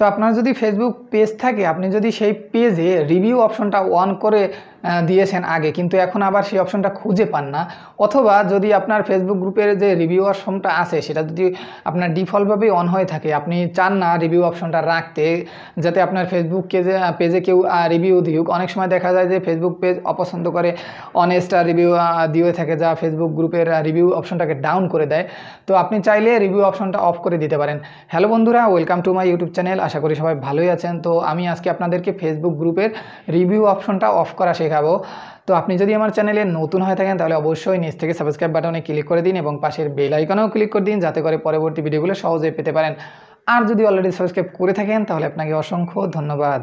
তো আপনার যদি ফেসবুক পেজ থাকে আপনি যদি সেই পেজে রিভিউ অপশনটা অন করে দিয়েছেন আগে, কিন্তু এখন আবার সেই অপশনটা খুঁজে পান না। অথবা যদি আপনার ফেসবুক গ্রুপের যে রিভিউ অপশনটা আছে, সেটা যদি আপনার ডিফল্টভাবেই অন হয়ে থাকে, আপনি চান না রিভিউ অপশনটা রাখতে, যাতে আপনার ফেসবুক পেজে পেজে কেউ রিভিউ দিউক। অনেক সময় দেখা যায় যে ফেসবুক পেজ অপছন্দ করে অনেস্ট রিভিউ দিয়ে থাকে, যা ফেসবুক গ্রুপের রিভিউ অপশনটাকে ডাউন করে দেয়। তো আপনি চাইলে রিভিউ অপশনটা অফ করে দিতে পারেন। হ্যালো বন্ধুরা welcome to my YouTube channel আশা করি সবাই ভালোই আছেন। তো আমি আজকে আপনাদেরকে ফেসবুক গ্রুপের রিভিউ অপশনটা অফ করা শেখাবো তো আপনি যদি আমার চ্যানেলে নতুন হয়ে থাকেন, তাহলে অবশ্যই নিচ থেকে সাবস্ক্রাইব বাটনে ক্লিক করে দিন এবং পাশের বেল আইকনেও ক্লিক করে দিন, যাতে করে পরবর্তী ভিডিওগুলো সহজে পেতে পারেন। আর যদি অলরেডি সাবস্ক্রাইব করে থাকেন, তাহলে আপনাকে অসংখ্য ধন্যবাদ।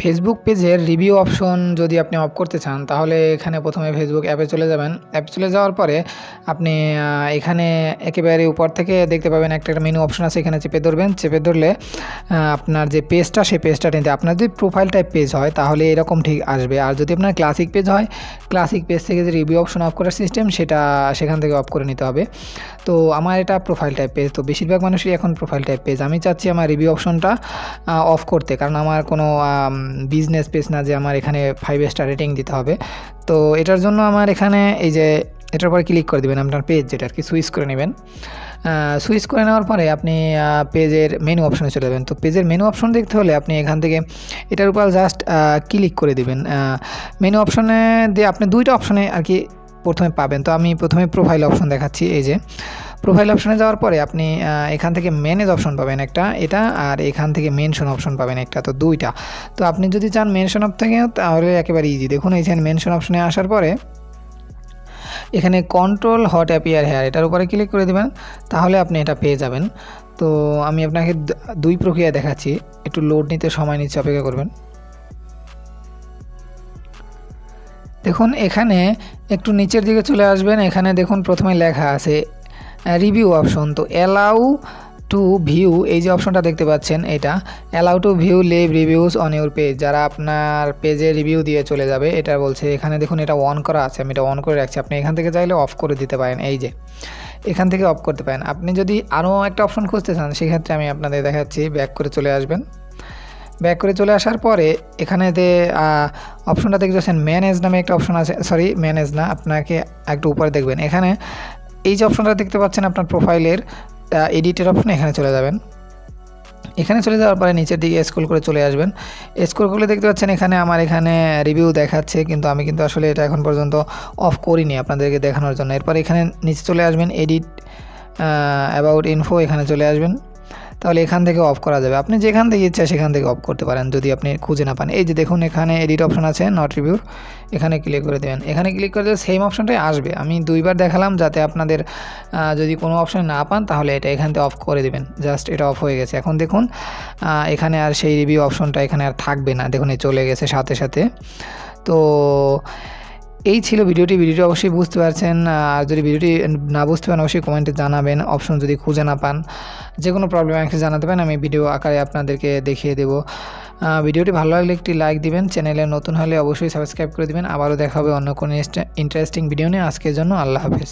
ফেসবুক পেজের রিভিউ অপশন যদি আপনি অফ করতে চান, তাহলে এখানে প্রথমে ফেসবুক অ্যাপে চলে যাবেন। অ্যাপে চলে যাওয়ার পরে আপনি এখানে একেবারে উপর থেকে দেখতে পাবেন একটা একটা মেনু অপশন আছে, এখানে চেপে ধরবেন। চেপে ধরলে আপনার যে পেজটা সেই পেজটা নিতে আপনার যদি প্রোফাইল টাইপ পেজ হয়, তাহলে এরকম ঠিক আসবে। আর যদি আপনার ক্লাসিক পেজ হয় ক্লাসিক পেজ থেকে যে রিভিউ অপশন অফ করার সিস্টেম সেটা সেখান থেকে অফ করে নিতে হবে। তো আমার এটা প্রোফাইল টাইপ পেজ তো বেশিরভাগ মানুষই এখন প্রোফাইল টাইপ পেজ আমি চাচ্ছি আমার রিভিউ অপশনটা অফ করতে। কারণ আমার কোনো বিজনেস পেজ না যে আমার এখানে ফাইভ স্টার রেটিং দিতে হবে। তো এটার জন্য আমার এখানে এই যে এটার পরে ক্লিক করে দেবেন আপনার পেজ যেটা আর কি সুইচ করে নেবেন। সুইচ করে নেওয়ার পরে আপনি পেজের মেনু অপশনে চলে যাবেন। তো পেজের মেনু অপশন দেখতে হলে আপনি এখান থেকে এটার উপর জাস্ট ক্লিক করে দেবেন। মেনু অপশনে দিয়ে আপনি দুইটা অপশনে আর কি প্রথমে পাবেন। তো আমি প্রথমে প্রোফাইল অপশন দেখাচ্ছি, এই যে। প্রোফাইল অপশনে যাওয়ার পরে আপনি এখান থেকে ম্যানেজ অপশন পাবেন একটা, এটা, আর এখান থেকে মেনশন অপশন পাবেন একটা, তো দুইটা। তো আপনি যদি চান মেনশন অপ থেকে, তাহলে একেবারে ইজি দেখুন, এই মেনশন অপশনে আসার পরে, এখানে কন্ট্রোল হট অ্যাপিয়ার হেয়ার এটার উপরে ক্লিক করে দেবেন, তাহলে আপনি এটা পেয়ে যাবেন। তো আমি আপনাকে দুই প্রক্রিয়া দেখাচ্ছি, একটু লোড নিতে সময় নিচ্ছে, অপেক্ষা করবেন। দেখুন, এখানে একটু নিচের দিকে চলে আসবেন, এখানে দেখুন প্রথমে লেখা আছে রিভিউ অপশন তো অ্যালাউ টু ভিউ এই যে অপশনটা দেখতে পাচ্ছেন, এটা allow to view leave reviews on your page যারা আপনার পেজে রিভিউ দিয়ে চলে যাবে, এটা বলছে, এখানে দেখুন এটা অন করা আছে, আমি এটা অন করে রাখছি। আপনি এখান থেকে চাইলে অফ করে দিতে পারেন, এই যে। এখান থেকে অফ করতে পারেন। আপনি যদি আরও একটা অপশন খুঁজতে চান, সেক্ষেত্রে আমি আপনাদের দেখাচ্ছি ব্যাক করে চলে আসবেন। ব্যাক করে চলে আসার পরে এখানে যে অপশনটা দেখতে পাচ্ছেন ম্যানেজ নামে একটা অপশন আছে সরি ম্যানেজ না, আপনাকে একটু উপরে দেখবেন। এখানে এই যে অপশনটা দেখতে পাচ্ছেন আপনার প্রোফাইলের এডিটের অপশন এখানে চলে যাবেন। এখানে চলে যাওয়ার পরে নিচের দিকে স্ক্রল করে চলে আসবেন। স্ক্রল করলে দেখতে পাচ্ছেন এখানে আমার এখানে রিভিউ দেখাচ্ছে, কিন্তু আমি কিন্তু আসলে এটা এখন পর্যন্ত অফ করিনি আপনাদেরকে দেখানোর জন্য। এরপর এখানে নিচে চলে আসবেন এডিট অ্যাবাউট ইনফো এখানে চলে আসবেন। তাহলে এখান থেকে অফ করা যাবে। আপনি যেখান থেকে ইচ্ছা সেখান থেকে অফ করতে পারেন, যদি আপনি খুঁজে না পান। এই যে দেখুন, এখানে এডিট অপশন আছে নট রিভিউর এখানে ক্লিক করে দেবেন। এখানে ক্লিক করে দিলে সেম অপশনটাই আসবে। আমি দুইবার দেখালাম যাতে আপনাদের যদি কোনো অপশন না পান, তাহলে এটা এখান থেকে অফ করে দেবেন। জাস্ট এটা অফ হয়ে গেছে। এখন দেখুন এখানে আর সেই রিভিউ অপশনটা এখানে আর থাকবে না। দেখুন চলে গেছে সাথে সাথে। তো এই ছিল ভিডিওটি। ভিডিওটি অবশ্যই বুঝতে পারছেন আর যদি ভিডিওটি না বুঝতে পারেন, অবশ্যই কমেন্টে জানাবেন। অপশন যদি খুঁজে না পান যে কোনো প্রবলেম আমাকে জানাতে পারেন, আমি ভিডিও আকারে আপনাদেরকে দেখিয়ে দেব। ভিডিওটি ভালো লাগলে একটি লাইক দিবেন চ্যানেলে নতুন হলে অবশ্যই সাবস্ক্রাইব করে দিবেন। আবারও দেখা হবে অন্য কোনো ইন্টারেস্টিং ভিডিও নিয়ে। আজকের জন্য আল্লাহ হাফেজ।